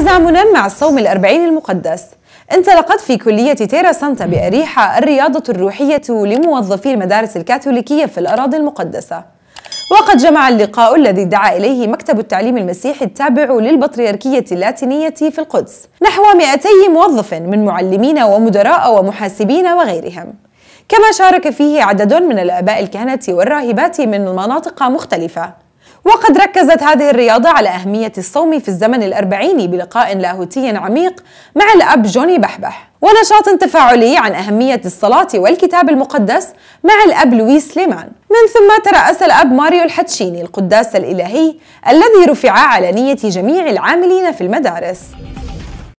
تزامنا مع الصوم الأربعين المقدس. انطلقت في كلية تيرا سانتا بأريحة الرياضة الروحية لموظفي المدارس الكاثوليكية في الأراضي المقدسة. وقد جمع اللقاء الذي دعا إليه مكتب التعليم المسيحي التابع للبطريركية اللاتينية في القدس. نحو 200 موظف من معلمين ومدراء ومحاسبين وغيرهم. كما شارك فيه عدد من الآباء الكهنة والراهبات من مناطق مختلفة. وقد ركزت هذه الرياضة على أهمية الصوم في الزمن الأربعيني بلقاء لاهوتي عميق مع الأب جوني بحبح. ونشاط تفاعلي عن أهمية الصلاة والكتاب المقدس مع الأب لويس سليمان. من ثم ترأس الأب ماريو الحتشيني القداس الإلهي الذي رفع على نية جميع العاملين في المدارس.